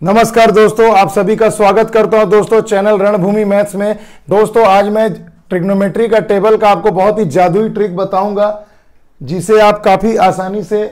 नमस्कार दोस्तों, आप सभी का स्वागत करता हूँ दोस्तों चैनल रणभूमि मैथ्स में। दोस्तों, आज मैं ट्रिग्नोमेट्री का टेबल का आपको बहुत ही जादुई ट्रिक बताऊँगा, जिसे आप काफ़ी आसानी से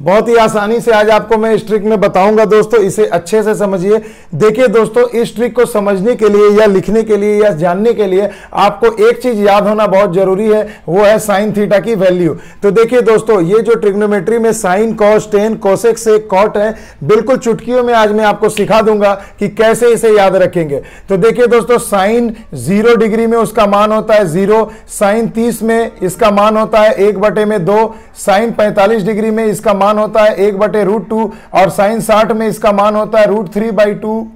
बहुत ही आसानी से आज आपको मैं इस ट्रिक में बताऊँगा दोस्तों, इसे अच्छे से समझिए। देखिए दोस्तों, इस ट्रिक को समझने के लिए या लिखने के लिए या जानने के लिए आपको एक चीज़ याद होना बहुत ज़रूरी है, वो है साइन थीटा की वैल्यू। तो देखिए दोस्तों, ये जो ट्रिग्नोमेट्री में साइन, कॉस, टेन, कोसेक से कॉट है, बिल्कुल चुटकियों में आज मैं आपको सिखा दूँगा कि कैसे इसे याद रखेंगे। तो देखिए दोस्तों, साइन ज़ीरो डिग्री में उसका मान होता है ज़ीरो, साइन तीस में इसका मान होता है एक बटे में दो, साइन पैंतालीस डिग्री में इसका मान होता है एक बटे रूट टू और साइन साठ में इसका मान होता है रूट थ्री बाई टू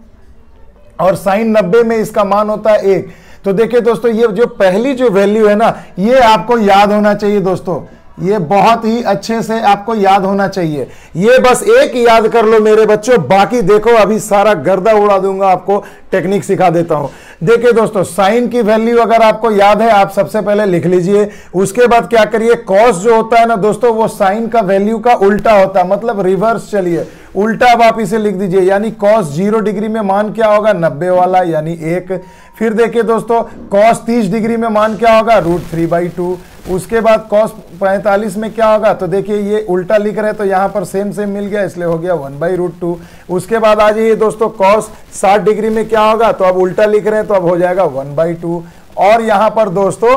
और साइन नब्बे में इसका मान होता है एक। तो देखिए दोस्तों, ये जो पहली जो वैल्यू है ना, ये आपको याद होना चाहिए दोस्तों। ये बहुत ही अच्छे से आपको याद होना चाहिए। ये बस एक याद कर लो मेरे बच्चों, बाकी देखो, अभी सारा गर्दा उड़ा दूँगा आपको, टेक्निक सिखा देता हूँ। देखिए दोस्तों, साइन की वैल्यू अगर आपको याद है, आप सबसे पहले लिख लीजिए। उसके बाद क्या करिए कॉस जो होता है ना दोस्तों, वो साइन का वैल्यू का उल्टा होता है मतलब रिवर्स चलिए। उल्टा अब आप इसे लिख दीजिए, यानी कॉस ज़ीरो डिग्री में मान क्या होगा? नब्बे वाला, यानी एक। फिर देखिए दोस्तों कॉस तीस डिग्री में मान क्या होगा? रूट थ्री बाई टू उसके बाद कॉस पैंतालीस में क्या होगा? तो देखिए, ये उल्टा लिख रहे तो यहाँ पर सेम सेम मिल गया, इसलिए हो गया वन बाई रूट टू उसके बाद आ जाइए दोस्तों कॉस साठ डिग्री में क्या होगा? तो अब उल्टा लिख रहे हैं तो अब हो जाएगा वन बाई टू और यहाँ पर दोस्तों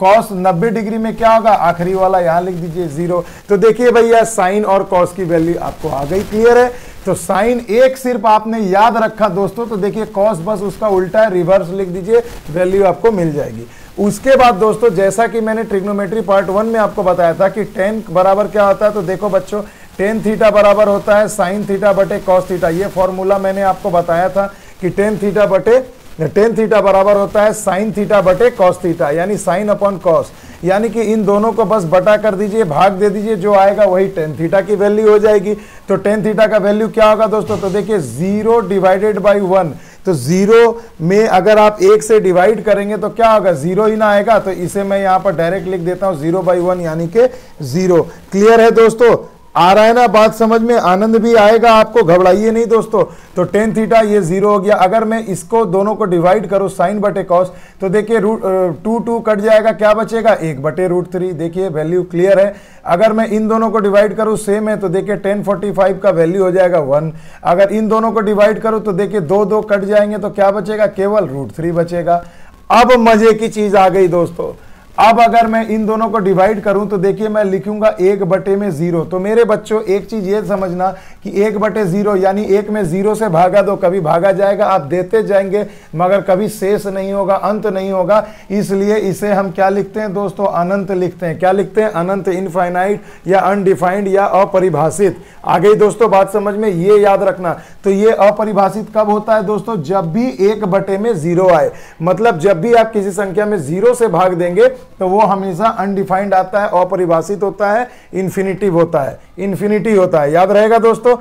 कॉस 90 डिग्री में क्या होगा? आखिरी वाला यहाँ लिख दीजिए ज़ीरो। तो देखिए भैया, साइन और कॉस की वैल्यू आपको आ गई क्लियर है। तो साइन एक सिर्फ़ आपने याद रखा दोस्तों तो देखिए कॉस बस उसका उल्टा है रिवर्स लिख दीजिए वैल्यू आपको मिल जाएगी। उसके बाद दोस्तों, जैसा कि मैंने ट्रिग्नोमेट्री पार्ट वन में आपको बताया था कि टेन बराबर क्या होता है तो देखो बच्चों टेन थीटा बराबर होता है साइन थीटा बटे कॉस थीटा ये फॉर्मूला मैंने आपको बताया था कि टेन थीटा बटे टेन थीटा बराबर होता है साइन थीटा बटे कॉस थीटा यानी साइन अपॉन कॉस यानी कि इन दोनों को बस बटा कर दीजिए, भाग दे दीजिए, जो आएगा वही टेन थीटा की वैल्यू हो जाएगी। तो टेन थीटा का वैल्यू क्या होगा दोस्तों? तो देखिए ज़ीरो डिवाइडेड बाई वन तो ज़ीरो में अगर आप एक से डिवाइड करेंगे तो क्या होगा? ज़ीरो ही ना आएगा। तो इसे मैं यहाँ पर डायरेक्ट लिख देता हूँ ज़ीरो बाई वन यानी कि ज़ीरो क्लियर है दोस्तों? आ रहा है ना, बात समझ में, आनंद भी आएगा, आपको घबराइए नहीं दोस्तों। तो टेन थीटा ये ज़ीरो हो गया। अगर मैं इसको दोनों को डिवाइड करूँ साइन बटे कॉस तो देखिए रूट टू टू कट जाएगा, क्या बचेगा? एक बटे रूट थ्री देखिए वैल्यू क्लियर है। अगर मैं इन दोनों को डिवाइड करूँ सेम है तो देखिए टेन फोर्टी फाइव का वैल्यू हो जाएगा वन अगर इन दोनों को डिवाइड करूँ तो देखिए दो दो कट जाएँगे तो क्या बचेगा? केवल रूट थ्री बचेगा। अब मज़े की चीज़ आ गई दोस्तों। अब अगर मैं इन दोनों को डिवाइड करूँ तो देखिए मैं लिखूँगा एक बटे में ज़ीरो तो मेरे बच्चों, एक चीज़ ये समझना कि एक बटे ज़ीरो यानी एक में ज़ीरो से भागा दो, कभी भागा जाएगा, आप देते जाएँगे, मगर कभी शेष नहीं होगा, अंत नहीं होगा। इसलिए इसे हम क्या लिखते हैं दोस्तों? अनंत लिखते हैं। क्या लिखते हैं? अनंत इनफाइनाइट या अनडिफाइंड या अपरिभाषित। आ गई दोस्तों, बात समझ में ये याद रखना। तो ये अपरिभाषित कब होता है दोस्तों? जब भी एक बटे में ज़ीरो आए। मतलब जब भी आप किसी संख्या में ज़ीरो से भाग देंगे तो वो हमेशा अनडिफाइंड आता है, अपरिभाषित होता है इन्फिनिटिव होता है। इन्फिनिटी होता है। याद रहेगा दोस्तों?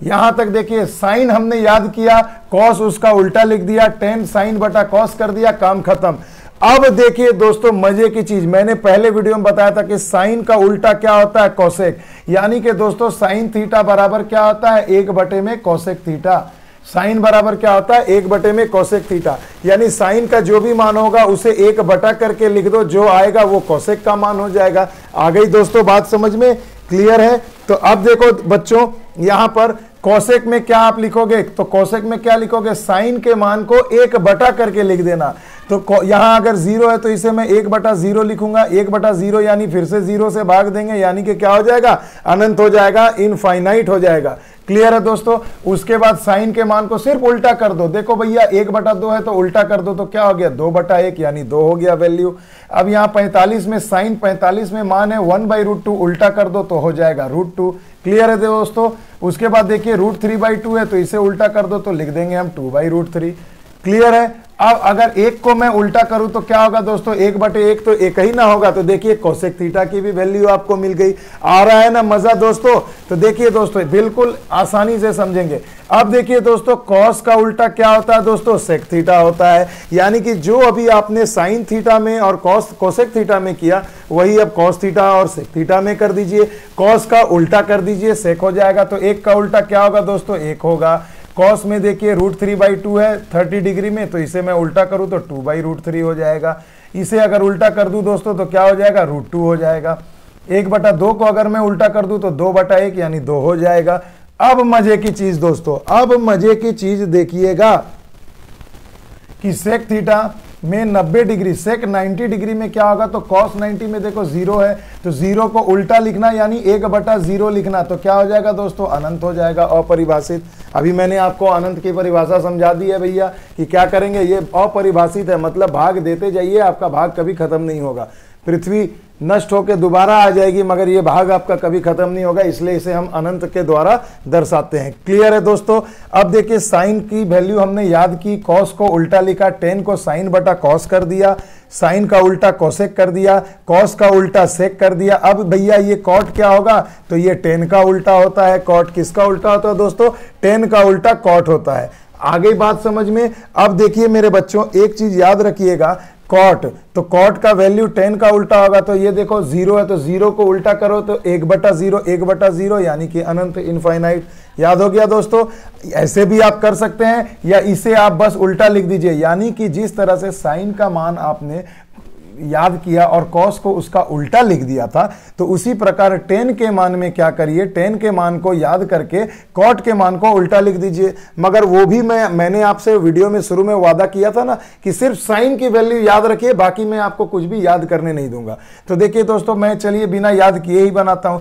यहाँ तक देखिए, साइन हमने याद किया कॉस उसका उल्टा लिख दिया टेन साइन बटा कॉस कर दिया, काम खत्म। अब देखिए दोस्तों, मज़े की चीज़। मैंने पहले वीडियो में बताया था कि साइन का उल्टा क्या होता है? कौशिक यानी कि दोस्तों, साइन थीटा बराबर क्या होता है? एक बटे में कौशिक थीटा। साइन बराबर क्या होता है? एक बटे में कौशिक थीटा। यानी साइन का जो भी मान होगा, उसे एक बटा करके लिख दो। जो आएगा, वो कौशिक का मान हो जाएगा। आ गई दोस्तों, बात समझ में क्लियर है? तो अब देखो बच्चों, यहाँ पर कौशिक में क्या आप लिखोगे? तो कौशिक में क्या लिखोगे? साइन के मान को एक बटा करके लिख देना। तो यहाँ अगर ज़ीरो है तो इसे मैं एक बटा ज़ीरो लिखूँगा। एक बटा ज़ीरो यानी फिर से ज़ीरो से भाग देंगे, यानी कि क्या हो जाएगा? अनंत हो जाएगा इनफाइनाइट हो जाएगा। क्लियर है दोस्तों? उसके बाद साइन के मान को सिर्फ़ उल्टा कर दो। देखो भैया, एक बटा दो है तो उल्टा कर दो तो क्या हो गया? दो बटा एक यानी दो हो गया वैल्यू अब यहाँ पैंतालीस में साइन, पैंतालीस में मान है वन बाई रूट टू उल्टा कर दो तो हो जाएगा रूट टू क्लियर है दोस्तों? उसके बाद देखिए रूट थ्री बाई टू है तो इसे उल्टा कर दो तो लिख देंगे हम two by root three clear है? अब अगर एक को मैं उल्टा करूँ तो क्या होगा दोस्तों? एक बटे एक तो एक ही ना होगा। तो देखिए कोसेक थीटा की भी वैल्यू आपको मिल गई। आ रहा है ना मज़ा दोस्तों? तो देखिए दोस्तों, बिल्कुल आसानी से समझेंगे। अब देखिए दोस्तों कॉस का उल्टा क्या होता है दोस्तों? सेक थीटा होता है। यानी कि जो अभी आपने साइन थीटा में और कॉस कोसेक थीटा में किया, वही अब कॉस थीटा और सेक थीटा में कर दीजिए। कॉस का उल्टा कर दीजिए सेक हो जाएगा। तो एक का उल्टा क्या होगा दोस्तों? एक होगा। कॉस में देखिए रूट थ्री बाई टू है थर्टी डिग्री में तो इसे मैं उल्टा करूँ तो टू बाई रूट थ्री हो जाएगा। इसे अगर उल्टा कर दूँ दोस्तों तो क्या हो जाएगा? रूट टू हो जाएगा। एक बटा दो को अगर मैं उल्टा कर दूँ तो दो बटा एक, यानी दो हो जाएगा। अब मज़े की चीज़ दोस्तों, अब मज़े की चीज़ देखिएगा कि सेक थीटा में 90 डिग्री सेक 90 डिग्री में क्या होगा? तो कॉस 90 में देखो ज़ीरो है तो ज़ीरो को उल्टा लिखना, यानी एक बटा ज़ीरो लिखना तो क्या हो जाएगा दोस्तों? अनंत हो जाएगा, अपरिभाषित। अभी मैंने आपको अनंत की परिभाषा समझा दी है भैया, कि क्या करेंगे? ये अपरिभाषित है मतलब भाग देते जाइए, आपका भाग कभी खत्म नहीं होगा। पृथ्वी नष्ट होकर दोबारा आ जाएगी, मगर ये भाग आपका कभी खत्म नहीं होगा, इसलिए इसे हम अनंत के द्वारा दर्शाते हैं। क्लियर है दोस्तों? अब देखिए, साइन की वैल्यू हमने याद की कॉस को उल्टा लिखा टेन को साइन बटा कॉस कर दिया साइन का उल्टा कोसेक कर दिया कॉस का उल्टा सेक कर दिया। अब भैया, ये कॉट क्या होगा? तो ये टेन का उल्टा होता है। कॉट किसका उल्टा होता है दोस्तों? टेन का उल्टा कॉट होता है। आगे बात समझ में? अब देखिए मेरे बच्चों, एक चीज़ याद रखिएगा कॉट तो कॉट का वैल्यू टेन का उल्टा होगा तो ये देखो ज़ीरो है तो ज़ीरो को उल्टा करो तो एक बटा ज़ीरो एक बटा ज़ीरो यानी कि अनंत इनफाइनाइट याद हो गया दोस्तों? ऐसे भी आप कर सकते हैं, या इसे आप बस उल्टा लिख दीजिए। यानी कि जिस तरह से साइन का मान आपने याद किया और कॉस को उसका उल्टा लिख दिया था तो उसी प्रकार टेन के मान में क्या करिए, टेन के मान को याद करके कॉट के मान को उल्टा लिख दीजिए। मगर वो भी मैं, मैंने आपसे वीडियो में शुरू में वादा किया था ना कि सिर्फ़ साइन की वैल्यू याद रखिए, बाकी मैं आपको कुछ भी याद करने नहीं दूँगा। तो देखिए दोस्तों, मैं चलिए बिना याद किए ही बनाता हूँ।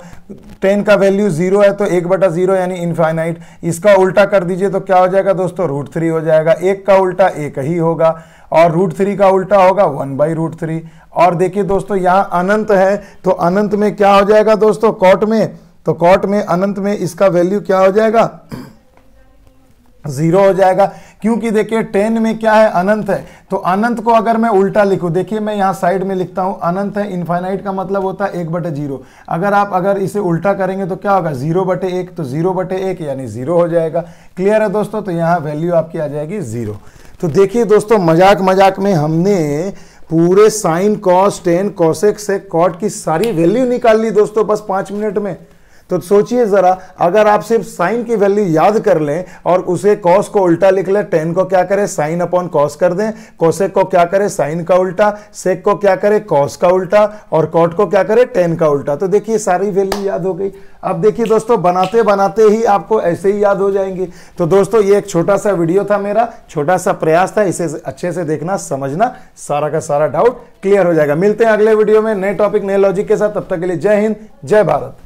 टेन का वैल्यू ज़ीरो है तो एक बटा ज़ीरो यानी इनफाइनाइट। इसका उल्टा कर दीजिए तो क्या हो जाएगा दोस्तों, रूट थ्री हो जाएगा। एक का उल्टा एक ही होगा और रूट थ्री का उल्टा होगा वन बाई रूट थ्री। और देखिए दोस्तों, यहाँ अनंत है तो अनंत में क्या हो जाएगा दोस्तों? कॉट में तो कॉट में, अनंत में इसका वैल्यू क्या हो जाएगा? ज़ीरो हो जाएगा, क्योंकि देखिए टेन में क्या है? अनंत है। तो अनंत को अगर मैं उल्टा लिखूं, देखिए मैं यहाँ साइड में लिखता हूँ, अनंत है इनफाइनाइट का मतलब होता है एक बटे ज़ीरो अगर आप, अगर इसे उल्टा करेंगे तो क्या होगा? ज़ीरो बटे एक तो ज़ीरो बटे एक, यानी ज़ीरो हो जाएगा। क्लियर है दोस्तों? तो यहाँ वैल्यू आपकी आ जाएगी ज़ीरो तो देखिए दोस्तों मज़ाक मज़ाक में हमने पूरे साइन कॉस टेन कॉसेक से कॉट की सारी वैल्यू निकाल ली दोस्तों बस पाँच मिनट में। तो सोचिए जरा, अगर आप सिर्फ़ साइन की वैल्यू याद कर लें और उसे कॉस को उल्टा लिख लें टेन को क्या करें? साइन अपॉन कॉस कर दें। कोसेक को क्या करें? साइन का उल्टा सेक को क्या करें? कॉस का उल्टा और कॉट को क्या करें? टेन का उल्टा। तो देखिए, सारी वैल्यू याद हो गई। अब देखिए दोस्तों, बनाते बनाते ही आपको ऐसे ही याद हो जाएँगे। तो दोस्तों, ये एक छोटा सा वीडियो था मेरा, छोटा सा प्रयास था, इसे अच्छे से देखना, समझना, सारा का सारा डाउट क्लियर हो जाएगा। मिलते हैं अगले वीडियो में, नए टॉपिक नए लॉजिक के साथ। तब तक के लिए जय हिंद, जय भारत।